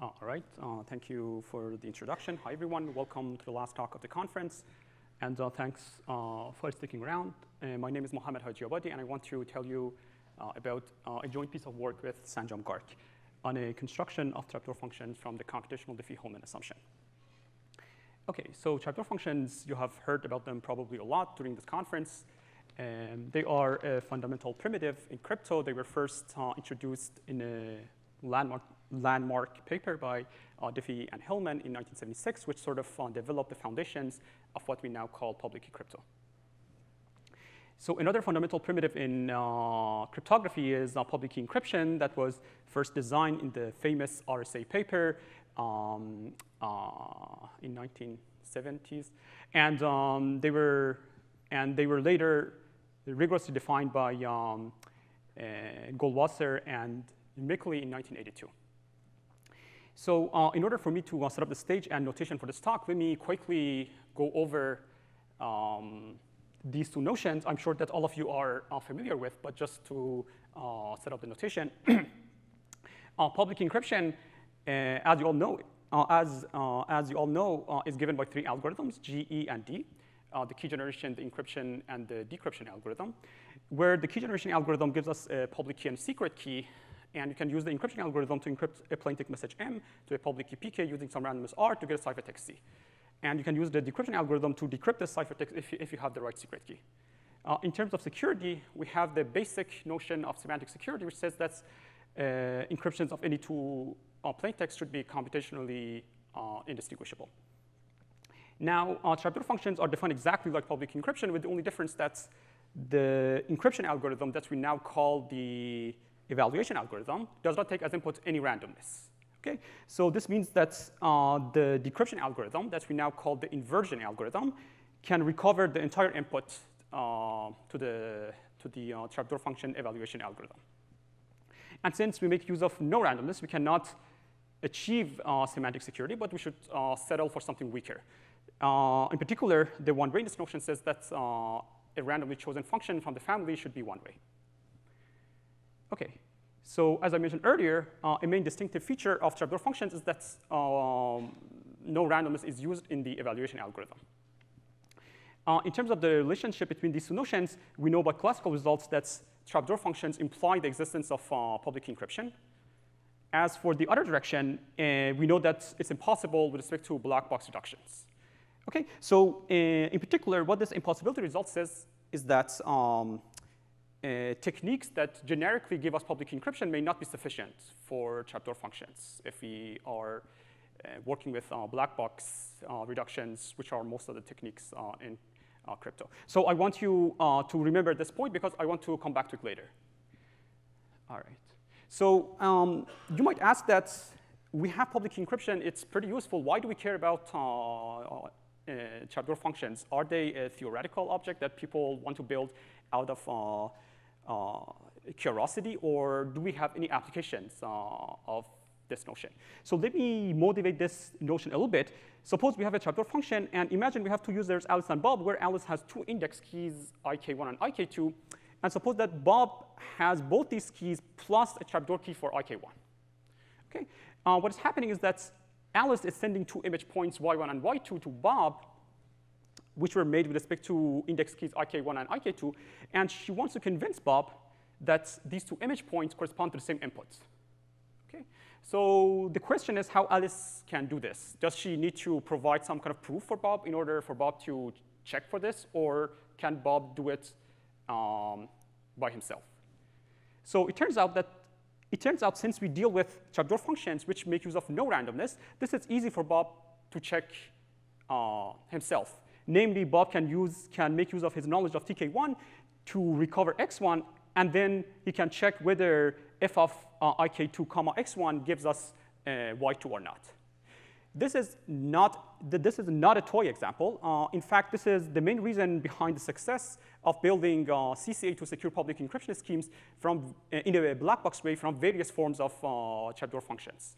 all right, uh, thank you for the introduction. Hi, everyone. Welcome to the last talk of the conference. And uh, thanks uh, for sticking around. Uh, my name is Mohammad Hajiabadi, and I want to tell you uh, about uh, a joint piece of work with Sanjam Garg on a construction of trapdoor functions from the computational Diffie-Hellman assumption. Okay, so trapdoor functions, you have heard about them probably a lot during this conference. Um, they are a fundamental primitive in crypto. They were first introduced in a landmark landmark paper by uh, Diffie and Hellman in 1976, which sort of uh, developed the foundations of what we now call public key crypto. So another fundamental primitive in uh, cryptography is uh, public key encryption that was first designed in the famous RSA paper um, uh, in 1970s, and um, they were and they were later rigorously defined by um, uh, Goldwasser and Micali in 1982. So uh, in order for me to uh, set up the stage and notation for this talk, let me quickly go over um, these two notions. I'm sure that all of you are uh, familiar with, but just to uh, set up the notation. Uh, public encryption, uh, as you all know, as, as you all know, is given by three algorithms, G, E, and D. the key generation, the encryption, and the decryption algorithm, where the key generation algorithm gives us a public key and secret key, and you can use the encryption algorithm to encrypt a plaintext message M to a public key PK using some randomness R to get a ciphertext C. And you can use the decryption algorithm to decrypt the ciphertext if you, if you have the right secret key. Uh, in terms of security, we have the basic notion of semantic security, which says that uh, encryptions of any two uh, plaintext should be computationally uh, indistinguishable. Now, uh, trapdoor functions are defined exactly like public encryption, with the only difference that the encryption algorithm that we now call the evaluation algorithm does not take as input any randomness. Okay? So this means that uh, the decryption algorithm that we now call the inversion algorithm can recover the entire input uh, to the, to the uh, trapdoor function evaluation algorithm. And since we make use of no randomness, we cannot achieve uh, semantic security, but we should uh, settle for something weaker. Uh, in particular, the one-wayness notion says that a randomly chosen function from the family should be one way. Okay, so as I mentioned earlier, uh, a main distinctive feature of trapdoor functions is that um, no randomness is used in the evaluation algorithm. Uh, in terms of the relationship between these two notions, we know by classical results that trapdoor functions imply the existence of uh, public encryption. As for the other direction, uh, we know that it's impossible with respect to black box reductions. Okay, so uh, in particular, what this impossibility result says is that um, uh, techniques that generically give us public encryption may not be sufficient for trapdoor functions if we are uh, working with uh, black box uh, reductions, which are most of the techniques uh, in uh, crypto. So I want you to remember this point because I want to come back to it later. All right. So um, you might ask that we have public encryption. It's pretty useful. Why do we care about trapdoor functions? Are they a theoretical object that people want to build out of curiosity, or do we have any applications uh, of this notion? So let me motivate this notion a little bit. Suppose we have a trapdoor function, and imagine we have two users, Alice and Bob, where Alice has two index keys, ik1 and ik2, and suppose that Bob has both these keys plus a trapdoor key for ik1. Okay? Uh, what is happening is that Alice is sending two image points, y1 and y2, to Bob, which were made with respect to index keys ik1 and ik2, and she wants to convince Bob that these two image points correspond to the same inputs. Okay? So the question is how Alice can do this. Does she need to provide some kind of proof for Bob in order for Bob to check for this, or can Bob do it um, by himself? So it turns out that it turns out since we deal with trapdoor functions which make use of no randomness, this is easy for Bob to check uh, himself. Namely, Bob can, use, can make use of his knowledge of TK1 to recover X1, and then he can check whether f of uh, ik2 comma x1 gives us uh, y2 or not. This is not, this is not a toy example. Uh, in fact, this is the main reason behind the success of building uh, CCA2 secure public encryption schemes from, uh, in a black box way from various forms of uh, trapdoor functions.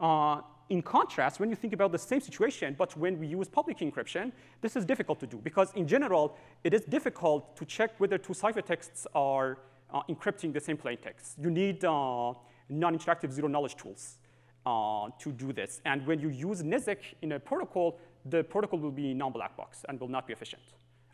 Uh, in contrast, when you think about the same situation, but when we use public encryption, this is difficult to do because in general, it is difficult to check whether two ciphertexts are uh, encrypting the same plaintext. You need uh, non-interactive zero-knowledge tools. uh, to do this. And when you use NIZK in a protocol, the protocol will be non-black box and will not be efficient.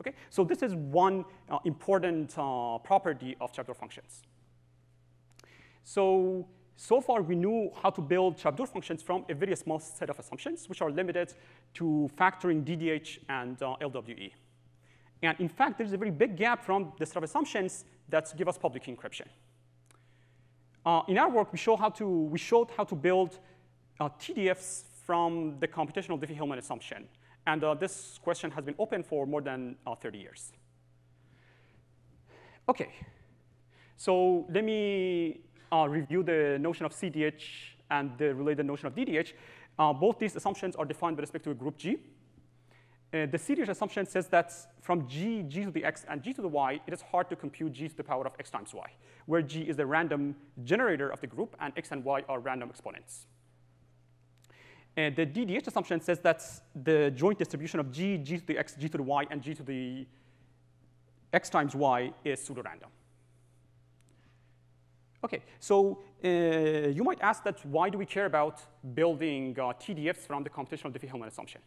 Okay? So this is one uh, important uh, property of trapdoor functions. So, so far we knew how to build trapdoor functions from a very small set of assumptions, which are limited to factoring DDH and uh, LWE. And in fact, there's a very big gap from the set of assumptions that give us public encryption. Uh, in our work, we, show how to, we showed how to build uh, TDFs from the computational Diffie-Hellman assumption. And uh, this question has been open for more than uh, 30 years. OK, so let me uh, review the notion of CDH and the related notion of DDH. Uh, both these assumptions are defined with respect to a group G. Uh, the CDH assumption says that from g, g to the x, and g to the y, it is hard to compute g to the power of x times y, where g is the random generator of the group, and x and y are random exponents. And the DDH assumption says that the joint distribution of g, g to the x, g to the y, and g to the x times y is pseudorandom. OK, so uh, you might ask that why do we care about building uh, TDFs from the computational Diffie-Hellman assumption?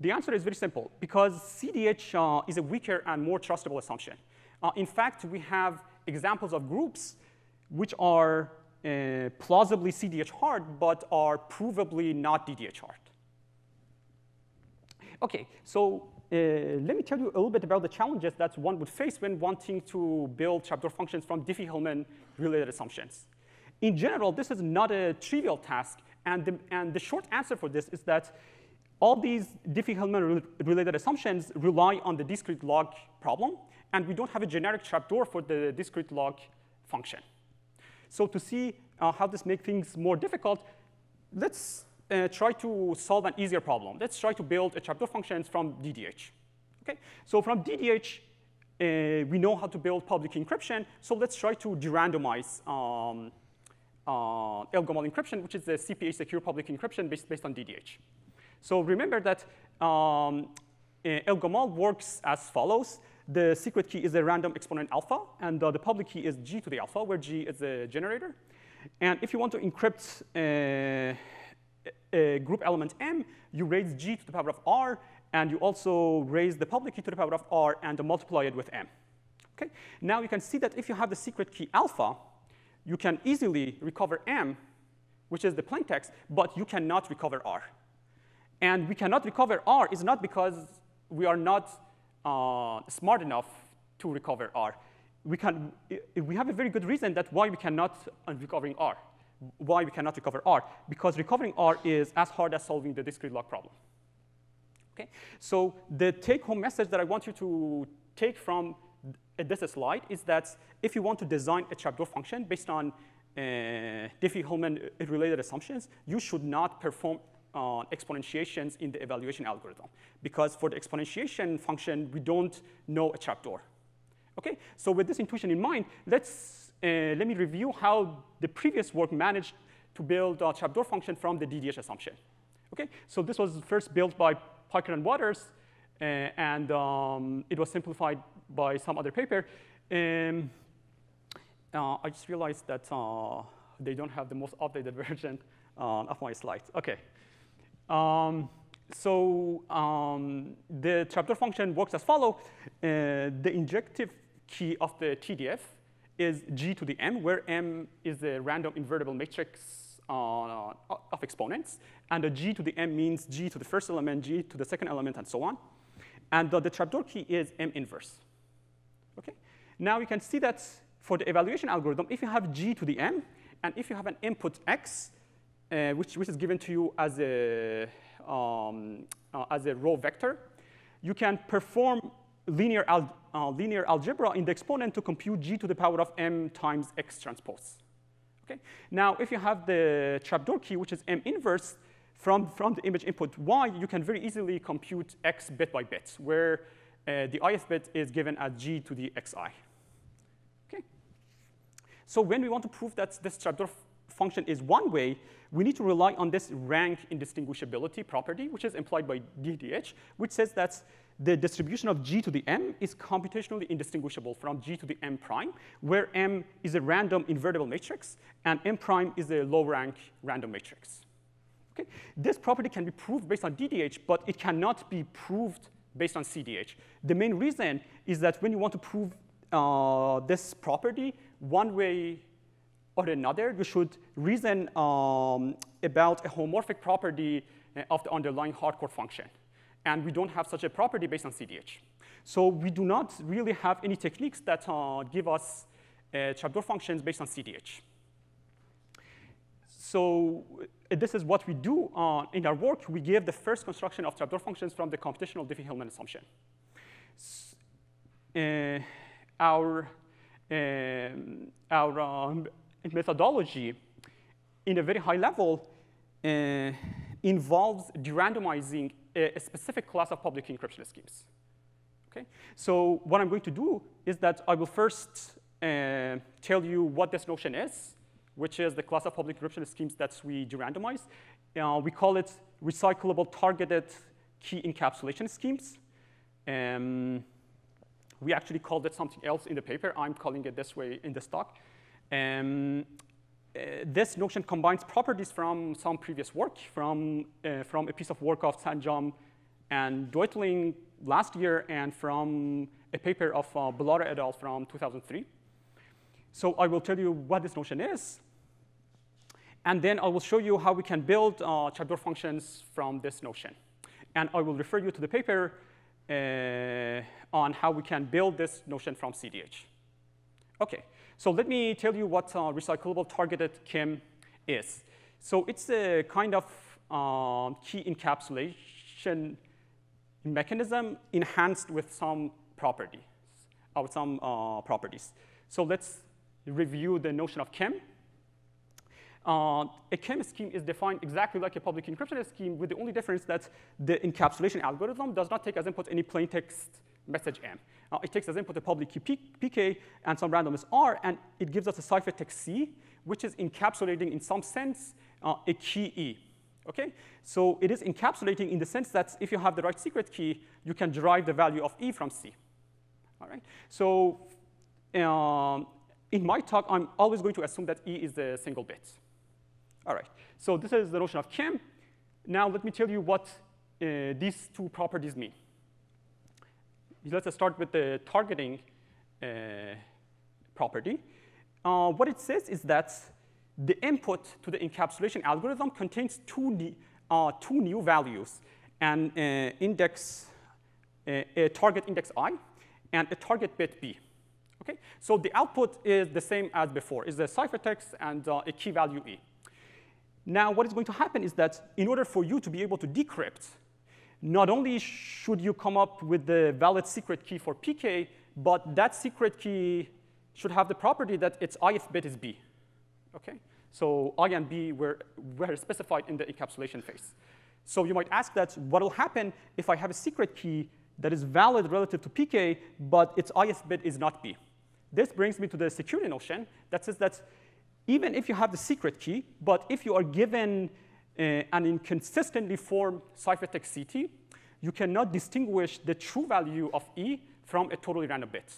The answer is very simple, because CDH uh, is a weaker and more trustable assumption. Uh, in fact, we have examples of groups which are uh, plausibly CDH hard, but are provably not DDH hard. OK, so let me tell you a little bit about the challenges that one would face when wanting to build trapdoor functions from Diffie-Hellman related assumptions. In general, this is not a trivial task, and the, and the short answer for this is that all these Diffie-Hellman related assumptions rely on the discrete log problem, and we don't have a generic trapdoor for the discrete log function. So to see uh, how this makes things more difficult, let's uh, try to solve an easier problem. Let's try to build a trapdoor functions from DDH. Okay? So from DDH, uh, we know how to build public encryption, so let's try to de-randomize um, uh, El-Gamal encryption, which is the CPA secure public encryption based, based on DDH. So remember that um, El-Gamal works as follows. The secret key is a random exponent alpha, and uh, the public key is g to the alpha, where g is the generator. And if you want to encrypt uh, group element m, you raise g to the power of r, and you also raise the public key to the power of r and multiply it with m. Okay? Now you can see that if you have the secret key alpha, you can easily recover m, which is the plain text, but you cannot recover r. And we cannot recover R is not because we are not uh, smart enough to recover R. We, can, we have a very good reason that why we cannot uh, recovering R. Why we cannot recover R? Because recovering R is as hard as solving the discrete log problem. Okay? So the take-home message that I want you to take from this slide is that if you want to design a trapdoor function based on uh, Diffie-Hellman related assumptions, you should not perform uh, exponentiations in the evaluation algorithm. Because for the exponentiation function, we don't know a trapdoor. Okay, so with this intuition in mind, let's, let me review how the previous work managed to build a trapdoor function from the DDH assumption. Okay, so this was first built by Peikert and Waters, uh, and um, it was simplified by some other paper. Um, uh, I just realized that uh, they don't have the most updated version uh, of my slides. Okay, um, so um, the trapdoor function works as follow. Uh, the injective key of the TDF is g to the m, where m is a random invertible matrix uh, of exponents. And the g to the m means g to the first element, g to the second element, and so on. And the, the trapdoor key is m inverse. Okay? Now you can see that for the evaluation algorithm, if you have g to the m, and if you have an input x, uh, which, which is given to you as a, um, uh, as a row vector, you can perform linear, al uh, linear algebra in the exponent to compute g to the power of m times x transpose. Okay? Now, if you have the trapdoor key, which is m inverse, from, from the image input y, you can very easily compute x bit by bit, where uh, the ith bit is given as g to the xi. Okay? So when we want to prove that this trapdoor function is one way, we need to rely on this rank indistinguishability property, which is implied by DDH, which says that the distribution of g to the m is computationally indistinguishable from g to the m prime, where m is a random invertible matrix, and m prime is a low-rank random matrix. Okay? This property can be proved based on DDH, but it cannot be proved based on CDH. The main reason is that when you want to prove uh, this property one way or another, you should reason um, about a homomorphic property uh, of the underlying hardcore function. And we don't have such a property based on CDH. So we do not really have any techniques that uh, give us uh, trapdoor functions based on CDH. So uh, this is what we do uh, in our work. We give the first construction of trapdoor functions from the computational Diffie-Hellman assumption. Uh, our um, our um, methodology in a very high level uh, involves de-randomizing a, specific class of public encryption schemes. Okay? So what I'm going to do is that I will first uh, tell you what this notion is, which is the class of public encryption schemes that we de-randomize. Uh, we call it recyclable targeted key encapsulation schemes. Um, we actually called it something else in the paper. I'm calling it this way in this talk. Um, this notion combines properties from some previous work, from, uh, from a piece of work of Sanjam and Döttling last year, and from a paper of uh, Bellare et al. from 2003. So I will tell you what this notion is, and then I will show you how we can build uh, functions from this notion. And I will refer you to the paper uh, on how we can build this notion from CDH. OK, so let me tell you what uh, recyclable targeted KEM is. So it's a kind of uh, key encapsulation mechanism enhanced with some properties, uh, some uh, properties. So let's review the notion of KEM. Uh, a KEM scheme is defined exactly like a public encryption scheme with the only difference that the encapsulation algorithm does not take as input any plain text message M. Uh, it takes as input a public key PK and some randomness R, and it gives us a ciphertext C, which is encapsulating in some sense uh, a key E. Okay? So it is encapsulating in the sense that if you have the right secret key, you can derive the value of E from C. All right? So um, in my talk, I'm always going to assume that E is a single bit. All right, so this is the notion of KEM. Now let me tell you what uh, these two properties mean. Let's start with the targeting uh, property. Uh, what it says is that the input to the encapsulation algorithm contains two, uh, two new values, an uh, index, uh, a target index i, and a target bit b. Okay, so the output is the same as before, is a ciphertext and a key value e. Now, what is going to happen is that in order for you to be able to decrypt, not only should you come up with the valid secret key for PK, but that secret key should have the property that its ith bit is B. Okay? So I and B were, were specified in the encapsulation phase. So you might ask that what will happen if I have a secret key that is valid relative to PK, but its ith bit is not B? This brings me to the security notion that says that even if you have the secret key, but if you are given uh, an inconsistently formed ciphertext CT, you cannot distinguish the true value of E from a totally random bit.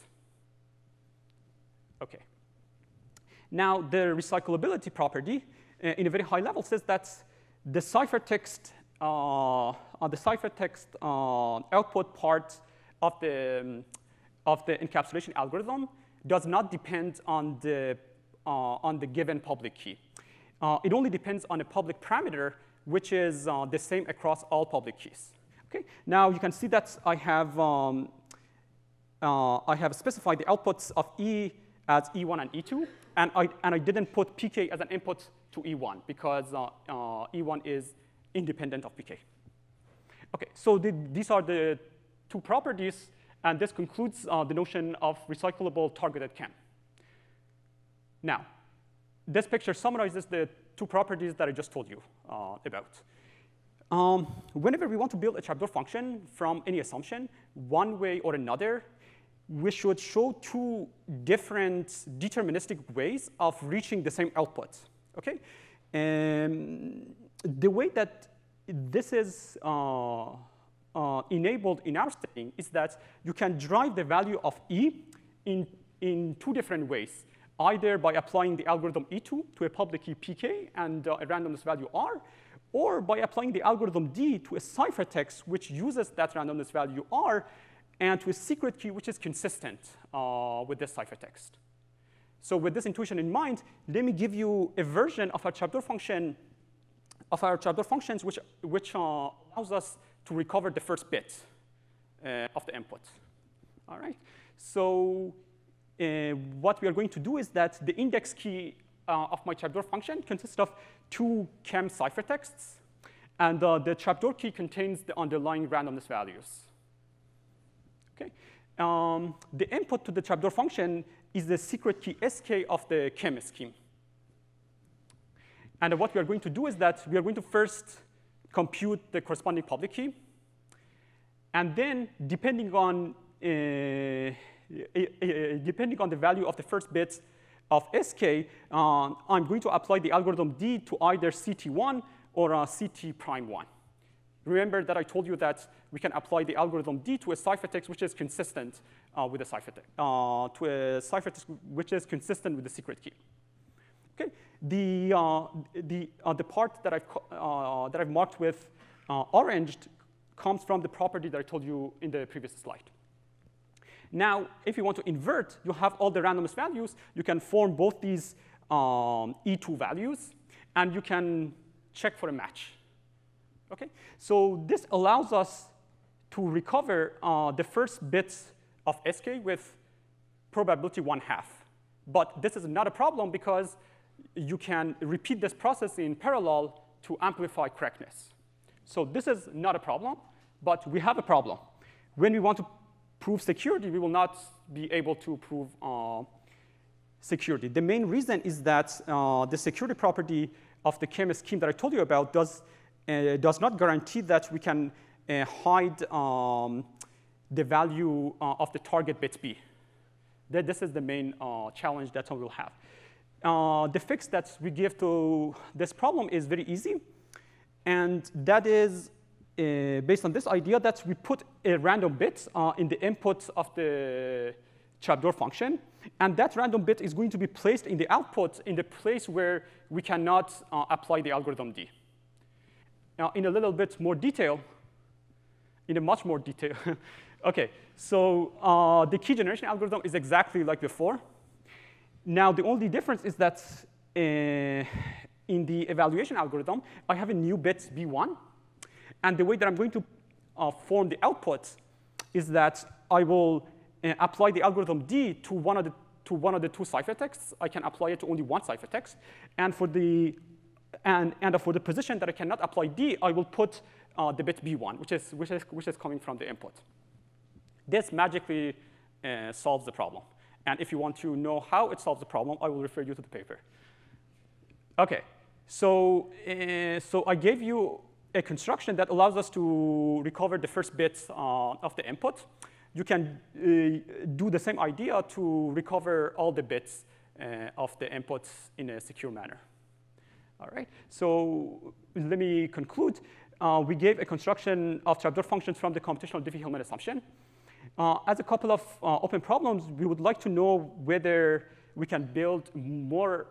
OK. Now, the recyclability property uh, in a very high level says that the ciphertext, uh, the ciphertext uh, output part of the, um, of the encapsulation algorithm does not depend on the uh, on the given public key. Uh, it only depends on a public parameter, which is uh, the same across all public keys. Okay? Now you can see that I have, um, I have specified the outputs of E as E1 and E2, and I, and I didn't put PK as an input to E1 because E1 is independent of PK. Okay, so the, these are the two properties, and this concludes uh, the notion of recyclable targeted KEM. Now, this picture summarizes the two properties that I just told you uh, about. Um, whenever we want to build a trapdoor function from any assumption, one way or another, we should show two different deterministic ways of reaching the same output. Okay? And the way that this is uh, uh, enabled in our setting is that you can drive the value of E in, in two different ways, either by applying the algorithm E2 to a public key PK and uh, a randomness value R, or by applying the algorithm D to a ciphertext which uses that randomness value R and to a secret key which is consistent uh, with this ciphertext. So with this intuition in mind, let me give you a version of our trapdoor function, of our trapdoor functions which, which uh, allows us to recover the first bit uh, of the input. All right. So uh, what we are going to do is that the index key uh, of my trapdoor function consists of two KEM ciphertexts, and uh, the trapdoor key contains the underlying randomness values. Okay. Um, the input to the trapdoor function is the secret key sk of the KEM scheme. And what we are going to do is that we are going to first compute the corresponding public key. And then, depending on, uh, uh, uh, depending on the value of the first bits of sk, uh, I'm going to apply the algorithm D to either CT1 or CT prime 1. Remember that I told you that we can apply the algorithm D to a ciphertext which is consistent uh, with the ciphertext, uh, to a ciphertext which is consistent with the secret key. Okay, the uh, the uh, the part that I've uh, that I've marked with uh, orange comes from the property that I told you in the previous slide. Now, if you want to invert, you have all the randomness values. You can form both these um, E2 values, and you can check for a match. Okay, so this allows us to recover uh, the first bits of SK with probability one half. But this is not a problem because you can repeat this process in parallel to amplify correctness. So this is not a problem, but we have a problem. When we want to prove security, we will not be able to prove uh, security. The main reason is that uh, the security property of the KEM scheme that I told you about does, uh, does not guarantee that we can uh, hide um, the value uh, of the target bit B. That this is the main uh, challenge that we will have. the fix that we give to this problem is very easy. And that is uh, based on this idea that we put a random bit uh, in the input of the trapdoor function. And that random bit is going to be placed in the output in the place where we cannot uh, apply the algorithm D. Now, in a little bit more detail, in a much more detail, OK, so uh, the key generation algorithm is exactly like before. Now, the only difference is that uh, in the evaluation algorithm, I have a new bit B1. And the way that I'm going to uh, form the output is that I will uh, apply the algorithm D to one of the to one of the two ciphertexts. I can apply it to only one ciphertext. And for the and, and for the position that I cannot apply D, I will put uh, the bit B1, which is, which, is, which is coming from the input. This magically uh, solves the problem. And if you want to know how it solves the problem, I will refer you to the paper. OK, so, uh, so I gave you a construction that allows us to recover the first bits uh, of the input. You can uh, do the same idea to recover all the bits uh, of the inputs in a secure manner. All right, so let me conclude. Uh, we gave a construction of trapdoor functions from the computational Diffie-Hellman assumption. Uh, as a couple of uh, open problems, we would like to know whether we can build more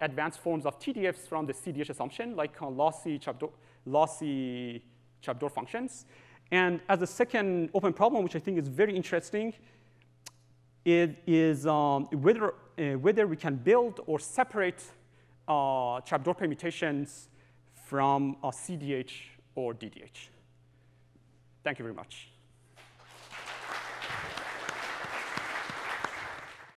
advanced forms of TDFs from the CDH assumption, like lossy trapdoor, lossy trapdoor functions. And as a second open problem, which I think is very interesting, it is um, whether, uh, whether we can build or separate uh, trapdoor permutations from a CDH or DDH. Thank you very much.